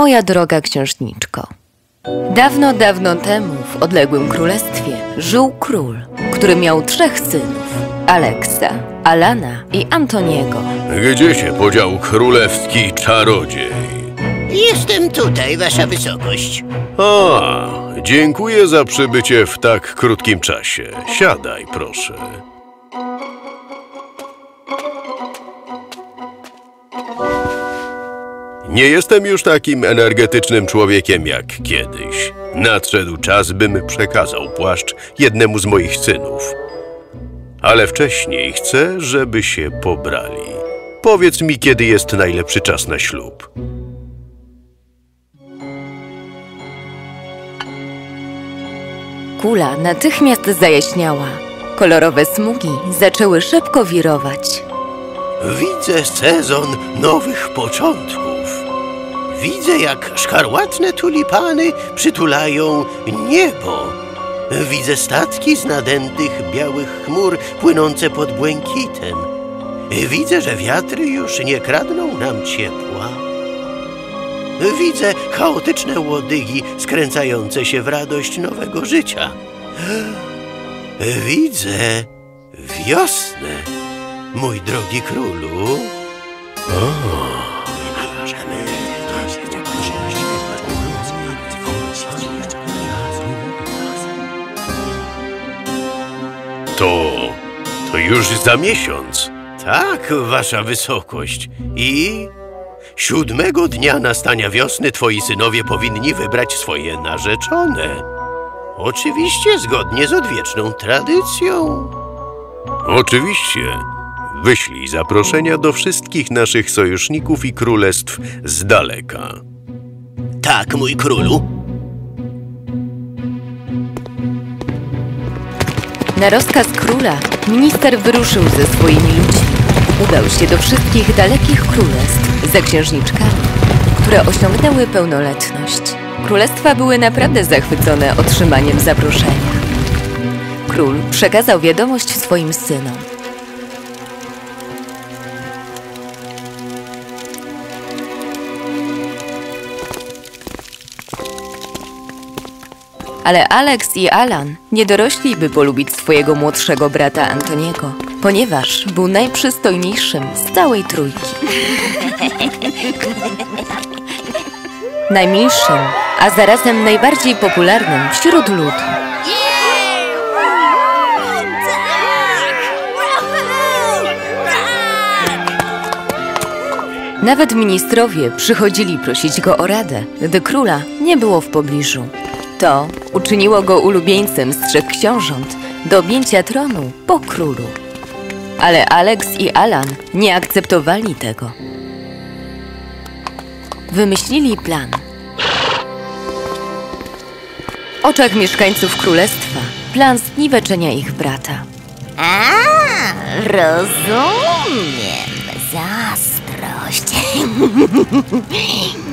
moja droga księżniczko. Dawno, dawno temu w odległym królestwie żył król, który miał trzech synów: Aleksa, Alana i Antoniego. Gdzie się podział królewski czarodziej? Jestem tutaj, wasza wysokość. A, dziękuję za przybycie w tak krótkim czasie. Siadaj, proszę. Nie jestem już takim energetycznym człowiekiem jak kiedyś. Nadszedł czas, bym przekazał płaszcz jednemu z moich synów. Ale wcześniej chcę, żeby się pobrali. Powiedz mi, kiedy jest najlepszy czas na ślub. Kula natychmiast zajaśniała. Kolorowe smugi zaczęły szybko wirować. Widzę sezon nowych początków. Widzę, jak szkarłatne tulipany przytulają niebo. Widzę statki z nadętych białych chmur płynące pod błękitem. Widzę, że wiatry już nie kradną nam ciepła. Widzę chaotyczne łodygi skręcające się w radość nowego życia. Widzę wiosnę, mój drogi królu. To. to już za miesiąc. Tak, wasza wysokość. I siódmego dnia nastania wiosny twoi synowie powinni wybrać swoje narzeczone. Oczywiście zgodnie z odwieczną tradycją. Oczywiście. Wyślij zaproszenia do wszystkich naszych sojuszników i królestw z daleka. Tak, mój królu. Na rozkaz króla minister wyruszył ze swoimi ludźmi. Udał się do wszystkich dalekich królestw za księżniczkami, które osiągnęły pełnoletność. Królestwa były naprawdę zachwycone otrzymaniem zaproszenia. Król przekazał wiadomość swoim synom. Ale Alex i Alan nie dorośli, by polubić swojego młodszego brata Antoniego, ponieważ był najprzystojniejszym z całej trójki. Najmilszym, a zarazem najbardziej popularnym wśród ludu. Nawet ministrowie przychodzili prosić go o radę, gdy króla nie było w pobliżu. To uczyniło go ulubieńcem z trzech książąt do objęcia tronu po królu. Ale Alex i Alan nie akceptowali tego. Wymyślili plan. W oczach mieszkańców królestwa plan zniweczenia ich brata. A, rozumiem. Zastrość.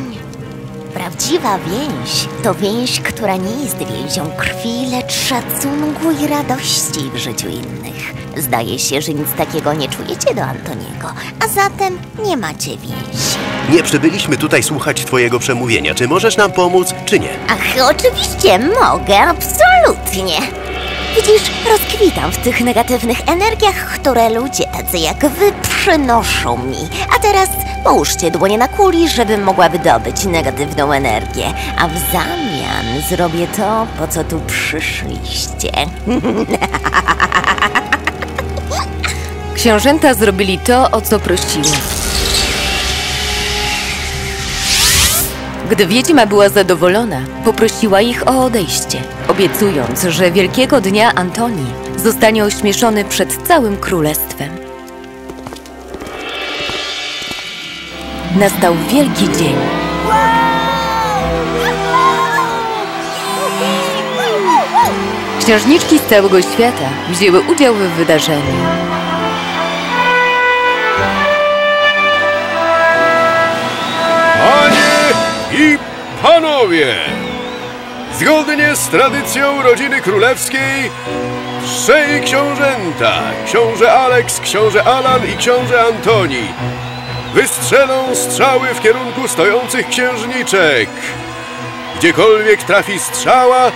Prawdziwa więź to więź, która nie jest więzią krwi, lecz szacunku i radości w życiu innych. Zdaje się, że nic takiego nie czujecie do Antoniego, a zatem nie macie więzi. Nie przybyliśmy tutaj słuchać twojego przemówienia. Czy możesz nam pomóc, czy nie? Ach, oczywiście mogę, absolutnie. Widzisz, rozkwitam w tych negatywnych energiach, które ludzie tacy jak wy przynoszą mi. A teraz połóżcie dłonie na kuli, żebym mogła wydobyć negatywną energię. A w zamian zrobię to, po co tu przyszliście. Książęta zrobili to, o co prosili. Gdy wiedźma była zadowolona, poprosiła ich o odejście, obiecując, że wielkiego dnia Antoni zostanie ośmieszony przed całym królestwem. Nastał wielki dzień. Księżniczki z całego świata wzięły udział w wydarzeniu. Panie i panowie! Zgodnie z tradycją rodziny królewskiej, trzej książęta, książę Alex, książę Alan i książę Antoni, wystrzelą strzały w kierunku stojących księżniczek. Gdziekolwiek trafi strzała,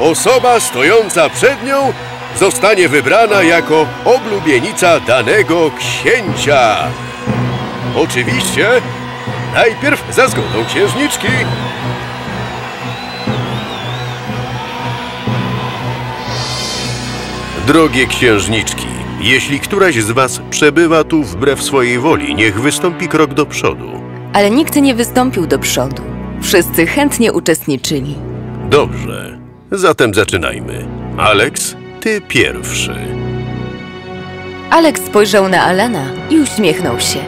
osoba stojąca przed nią zostanie wybrana jako oblubienica danego księcia. Oczywiście, najpierw za zgodą księżniczki. Drogie księżniczki, jeśli któraś z was przebywa tu wbrew swojej woli, niech wystąpi krok do przodu. Ale nikt nie wystąpił do przodu. Wszyscy chętnie uczestniczyli. Dobrze, zatem zaczynajmy. Alex, ty pierwszy. Alex spojrzał na Alana i uśmiechnął się.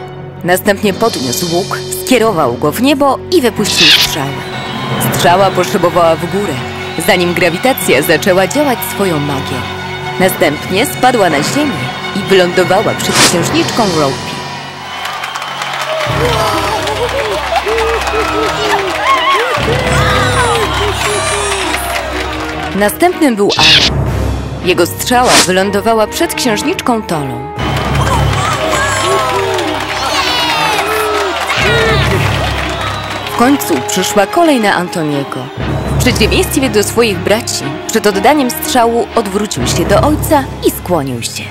Następnie podniósł łuk, skierował go w niebo i wypuścił strzałę. Strzała poszybowała w górę, zanim grawitacja zaczęła działać swoją magię. Następnie spadła na ziemię i wylądowała przed księżniczką Ropey. Następnym był Alan. Jego strzała wylądowała przed księżniczką Tolą. W końcu przyszła kolej na Antoniego. W przeciwieństwie do swoich braci, przed oddaniem strzału odwrócił się do ojca i skłonił się.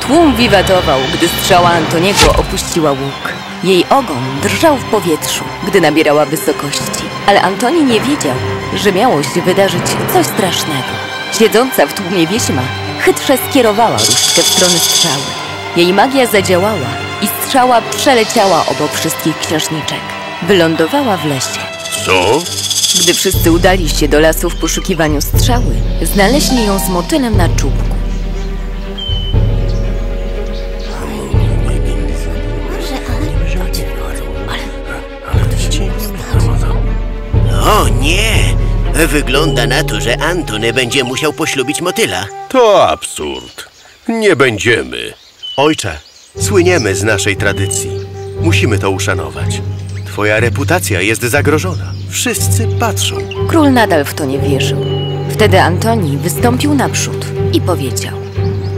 Tłum wiwatował, gdy strzała Antoniego opuściła łuk. Jej ogon drżał w powietrzu, gdy nabierała wysokości, ale Antoni nie wiedział, że miało się wydarzyć coś strasznego. Siedząca w tłumie wieśma chytrze skierowała różdżkę w stronę strzały. Jej magia zadziałała i strzała przeleciała obok wszystkich księżniczek. Wylądowała w lesie. Co? Gdy wszyscy udali się do lasu w poszukiwaniu strzały, znaleźli ją z motylem na czubku. O nie! Wygląda na to, że Antony będzie musiał poślubić motyla. To absurd. Nie będziemy. Ojcze, słyniemy z naszej tradycji. Musimy to uszanować. Twoja reputacja jest zagrożona. Wszyscy patrzą. Król nadal w to nie wierzył. Wtedy Antoni wystąpił naprzód i powiedział: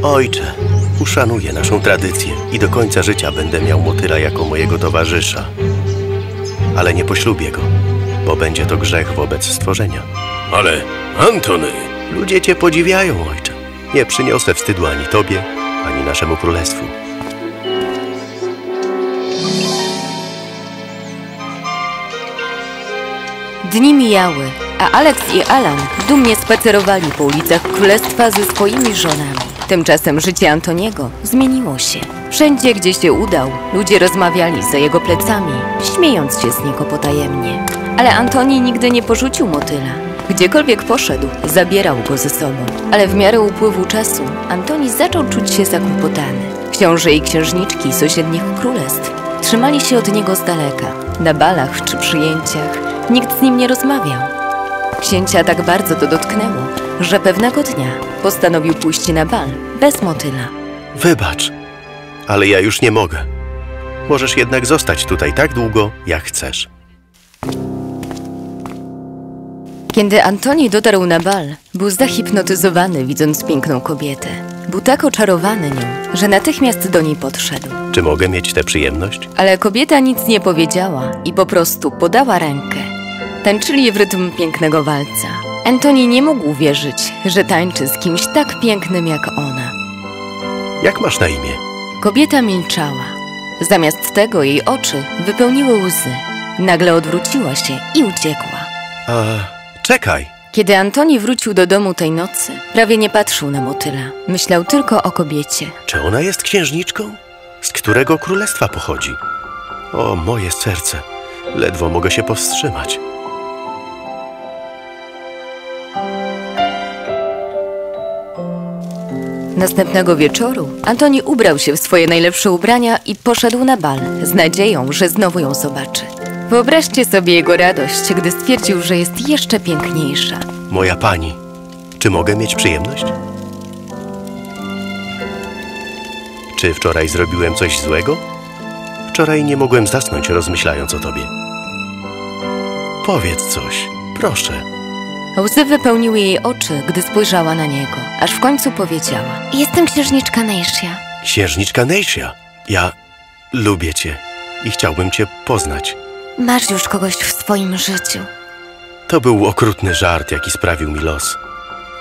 Ojcze, uszanuję naszą tradycję i do końca życia będę miał motyla jako mojego towarzysza. Ale nie poślubię go, bo będzie to grzech wobec stworzenia. Ale, Antony, ludzie cię podziwiają, ojcze. Nie przyniosę wstydu ani tobie, ani naszemu królestwu. Dni mijały, a Alex i Alan dumnie spacerowali po ulicach królestwa ze swoimi żonami. Tymczasem życie Antoniego zmieniło się. Wszędzie, gdzie się udał, ludzie rozmawiali za jego plecami, śmiejąc się z niego potajemnie. Ale Antoni nigdy nie porzucił motyla. Gdziekolwiek poszedł, zabierał go ze sobą. Ale w miarę upływu czasu Antoni zaczął czuć się zakłopotany. Książę i księżniczki sąsiednich królestw trzymali się od niego z daleka. Na balach czy przyjęciach nikt z nim nie rozmawiał. Księcia tak bardzo to dotknęło, że pewnego dnia postanowił pójść na bal bez motyla. Wybacz, ale ja już nie mogę. Możesz jednak zostać tutaj tak długo, jak chcesz. Kiedy Antoni dotarł na bal, był zahipnotyzowany, widząc piękną kobietę. Był tak oczarowany nią, że natychmiast do niej podszedł. Czy mogę mieć tę przyjemność? Ale kobieta nic nie powiedziała i po prostu podała rękę. Tańczyli w rytm pięknego walca. Antoni nie mógł wierzyć, że tańczy z kimś tak pięknym jak ona. Jak masz na imię? Kobieta milczała. Zamiast tego jej oczy wypełniły łzy. Nagle odwróciła się i uciekła. A, czekaj. Kiedy Antoni wrócił do domu tej nocy, prawie nie patrzył na motyla. Myślał tylko o kobiecie. Czy ona jest księżniczką? Z którego królestwa pochodzi? O, moje serce. Ledwo mogę się powstrzymać. Następnego wieczoru Antoni ubrał się w swoje najlepsze ubrania i poszedł na bal z nadzieją, że znowu ją zobaczy. Wyobraźcie sobie jego radość, gdy stwierdził, że jest jeszcze piękniejsza. Moja pani, czy mogę mieć przyjemność? Czy wczoraj zrobiłem coś złego? Wczoraj nie mogłem zasnąć, rozmyślając o tobie. Powiedz coś, proszę. Łzy wypełniły jej oczy, gdy spojrzała na niego, aż w końcu powiedziała. Jestem księżniczka Nejsza. Księżniczka Neisha, ja lubię cię i chciałbym cię poznać. Masz już kogoś w swoim życiu. To był okrutny żart, jaki sprawił mi los.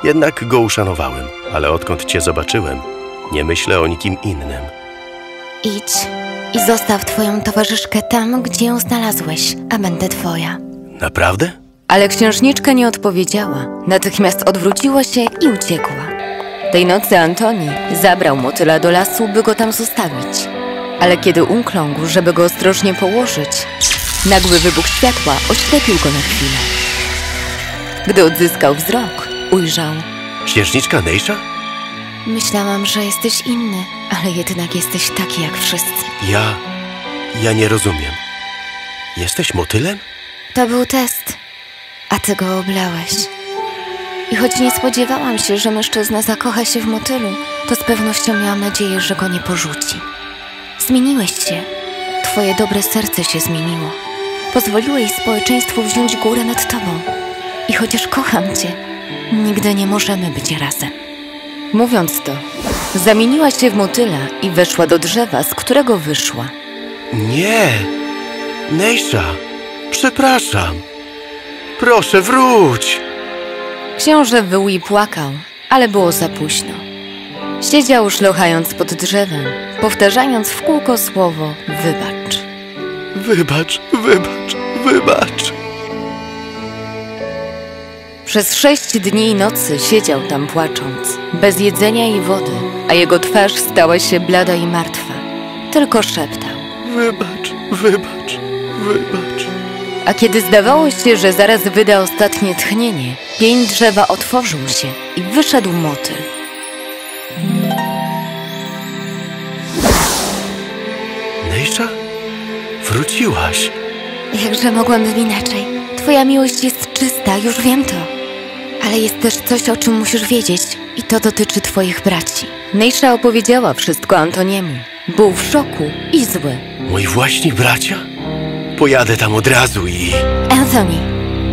Jednak go uszanowałem, ale odkąd cię zobaczyłem, nie myślę o nikim innym. Idź i zostaw twoją towarzyszkę tam, gdzie ją znalazłeś, a będę twoja. Naprawdę? Ale księżniczka nie odpowiedziała. Natychmiast odwróciła się i uciekła. Tej nocy Antoni zabrał motyla do lasu, by go tam zostawić. Ale kiedy umkląkł, żeby go ostrożnie położyć, nagły wybuch światła oślepił go na chwilę. Gdy odzyskał wzrok, ujrzał. Księżniczka Neisha? Myślałam, że jesteś inny, ale jednak jesteś taki jak wszyscy. Ja... ja nie rozumiem. Jesteś motylem? To był test, a ty go oblałeś. I choć nie spodziewałam się, że mężczyzna zakocha się w motylu, to z pewnością miałam nadzieję, że go nie porzuci. Zmieniłeś się. Twoje dobre serce się zmieniło. Pozwoliłeś społeczeństwu wziąć górę nad tobą. I chociaż kocham cię, nigdy nie możemy być razem. Mówiąc to, zamieniła się w motyla i weszła do drzewa, z którego wyszła. Nie! Neisha, przepraszam. Proszę, wróć! Książę wył i płakał, ale było za późno. Siedział szlochając pod drzewem, powtarzając w kółko słowo wybacz. Wybacz, wybacz, wybacz. Przez sześć dni i nocy siedział tam płacząc, bez jedzenia i wody, a jego twarz stała się blada i martwa. Tylko szeptał. Wybacz, wybacz, wybacz. A kiedy zdawało się, że zaraz wyda ostatnie tchnienie, pień drzewa otworzył się i wyszedł motyl. Neisha? Wróciłaś. Jakże mogłabym inaczej? Twoja miłość jest czysta, już wiem to. Ale jest też coś, o czym musisz wiedzieć, i to dotyczy twoich braci. Neisha opowiedziała wszystko Antoniemu. Był w szoku i zły. Moi właśnie bracia? Pojadę tam od razu i... Anthony,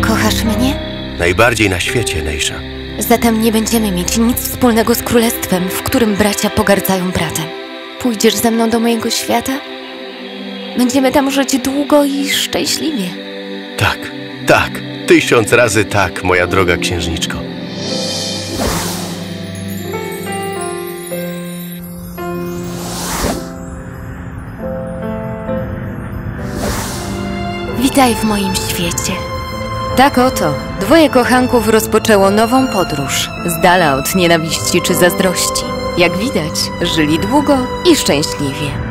kochasz mnie? Najbardziej na świecie, Neisha. Zatem nie będziemy mieć nic wspólnego z królestwem, w którym bracia pogardzają bratem. Pójdziesz ze mną do mojego świata? Będziemy tam żyć długo i szczęśliwie. Tak, tak. Tysiąc razy tak, moja droga księżniczko. Witaj w moim świecie. Tak oto, dwoje kochanków rozpoczęło nową podróż, z dala od nienawiści czy zazdrości. Jak widać, żyli długo i szczęśliwie.